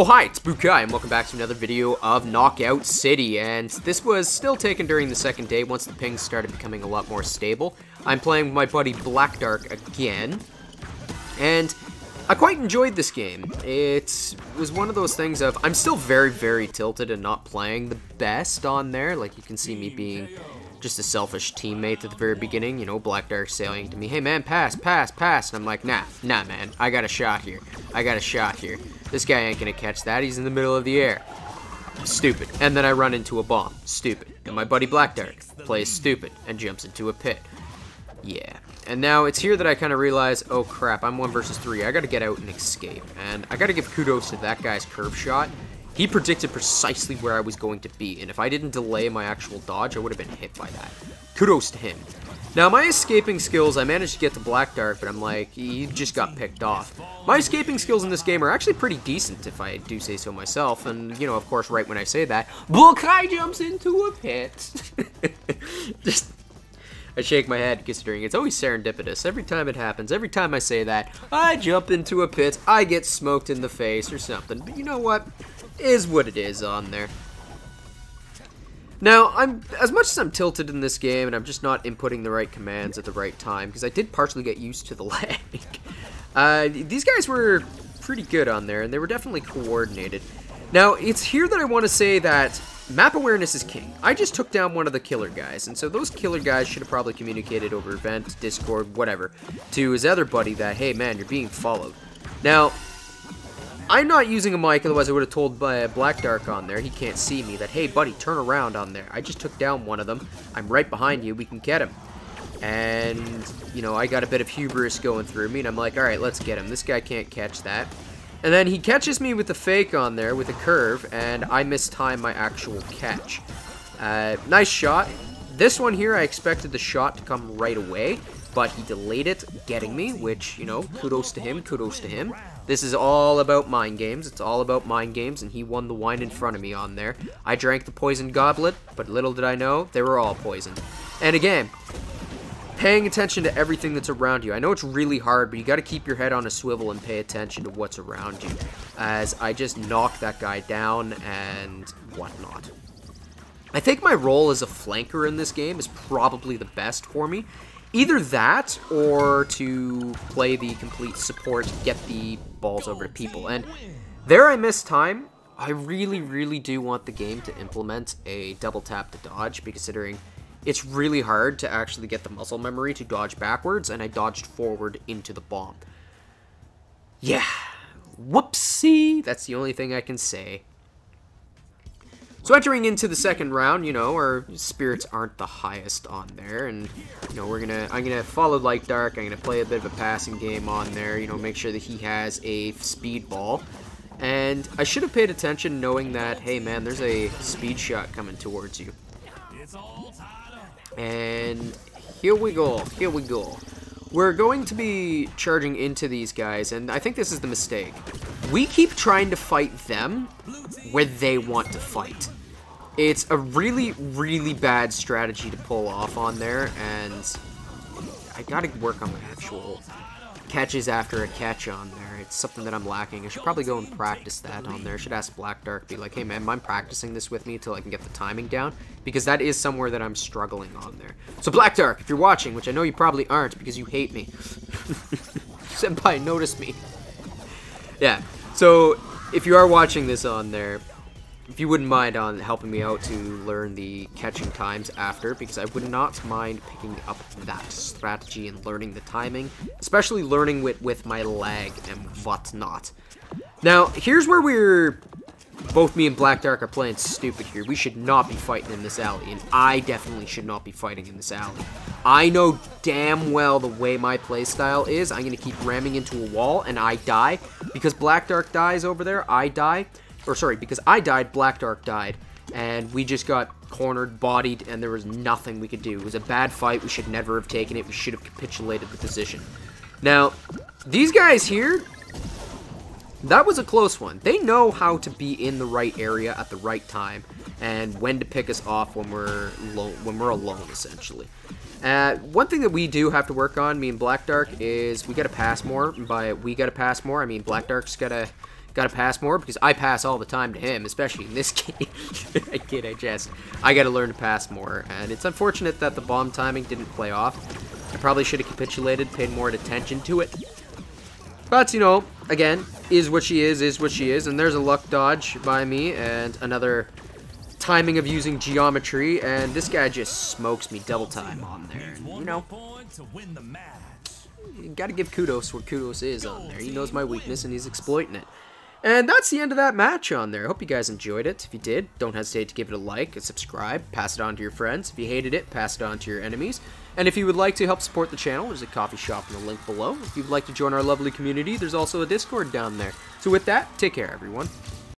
Oh hi, it's Bukai, and welcome back to another video of Knockout City, and this was still taken during the second day once the pings started becoming a lot more stable. I'm playing with my buddy Black Dark again, and I quite enjoyed this game. It was one of those things of, I'm still very, very tilted and not playing the best on there, like you can see me being just a selfish teammate at the very beginning, you know, Black Dark saying to me, hey man, pass, pass, pass, and I'm like, nah, nah man, I got a shot here, I got a shot here. This guy ain't gonna catch that. He's in the middle of the air. Stupid. And then I run into a bomb. Stupid. And my buddy Black Dark plays stupid and jumps into a pit. Yeah. And now it's here that I kind of realize, oh crap, I'm one versus three. I gotta get out and escape. And I gotta give kudos to that guy's curve shot. He predicted precisely where I was going to be, and if I didn't delay my actual dodge, I would have been hit by that. Kudos to him. Now, my escaping skills, I managed to get to Black Dark, but I'm like, he just got picked off. My escaping skills in this game are actually pretty decent, if I do say so myself, and, you know, of course, right when I say that, Bukai jumps into a pit. just, I shake my head, considering it's always serendipitous. Every time it happens, every time I say that, I jump into a pit, I get smoked in the face or something. But you know what? Is what it is on there. Now, I'm as much as I'm tilted in this game and I'm just not inputting the right commands at the right time, because I did partially get used to the lag. Uh, these guys were pretty good on there, and they were definitely coordinated. Now, it's here that I want to say that map awareness is king. I just took down one of the killer guys, and so those killer guys should have probably communicated over Vent, Discord, whatever, to his other buddy that, hey man, you're being followed. Now, I'm not using a mic, otherwise I would have told uh, Black Dark on there, he can't see me, that, hey buddy, turn around on there. I just took down one of them. I'm right behind you, we can get him. And, you know, I got a bit of hubris going through me, and I'm like, alright, let's get him. This guy can't catch that. And then he catches me with the fake on there, with a curve, and I mistime my actual catch. Uh, nice shot. This one here, I expected the shot to come right away, but he delayed it, getting me, which, you know, kudos to him, kudos to him. This is all about mind games. It's all about mind games, and he won the wine in front of me on there. I drank the poisoned goblet, but little did I know, they were all poisoned. And again, paying attention to everything that's around you. I know it's really hard, but you got to keep your head on a swivel and pay attention to what's around you. As I just knock that guy down and whatnot. I think my role as a flanker in this game is probably the best for me. Either that, or to play the complete support, get the balls over to people. And there I missed time. I really, really do want the game to implement a double tap to dodge, considering it's really hard to actually get the muscle memory to dodge backwards, and I dodged forward into the bomb. Yeah, whoopsie, that's the only thing I can say. So entering into the second round, you know, our spirits aren't the highest on there, and you know we're gonna I'm gonna follow Light Dark. I'm gonna play a bit of a passing game on there. You know, make sure that he has a speed ball, and I should have paid attention knowing that hey man, there's a speed shot coming towards you. And here we go. Here we go. We're going to be charging into these guys, and I think this is the mistake. We keep trying to fight them where they want to fight. It's a really, really bad strategy to pull off on there, and I gotta work on my actual catches after a catch on there. It's something that I'm lacking. I should probably go and practice that on there. I should ask Black Dark, be like, hey man, mind practicing this with me until I can get the timing down? Because that is somewhere that I'm struggling on there. So Black Dark, if you're watching, which I know you probably aren't because you hate me. Senpai, notice me. Yeah, so if you are watching this on there, if you wouldn't mind on helping me out to learn the catching times after, because I would not mind picking up that strategy and learning the timing, especially learning with, with my lag and whatnot. Now, here's where we're... Both me and Black Dark are playing stupid here. We should not be fighting in this alley, and I definitely should not be fighting in this alley. I know damn well the way my playstyle is. I'm going to keep ramming into a wall, and I die. Because Black Dark dies over there, I die or sorry, because I died, Black Dark died, and we just got cornered, bodied, and there was nothing we could do. It was a bad fight. We should never have taken it. We should have capitulated the position. Now, these guys here, that was a close one. They know how to be in the right area at the right time, and when to pick us off when we're when we're alone, essentially. Uh, one thing that we do have to work on, me and Black Dark, is we gotta pass more. By we gotta pass more, I mean Black Dark's gotta Gotta pass more because I pass all the time to him, especially in this game. I kid, I jest. I gotta learn to pass more, and it's unfortunate that the bomb timing didn't play off. I probably should have capitulated, paid more attention to it. But, you know, again, is what she is, is what she is, and there's a luck dodge by me, and another timing of using geometry, and this guy just smokes me double time on there. You know, you gotta give kudos where kudos is on there. He knows my weakness, and he's exploiting it. And that's the end of that match on there. Hope you guys enjoyed it. If you did, don't hesitate to give it a like, a subscribe, pass it on to your friends. If you hated it, pass it on to your enemies. And if you would like to help support the channel, there's a coffee shop in the link below. If you'd like to join our lovely community, there's also a Discord down there. So with that, take care, everyone.